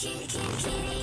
キリキリキリ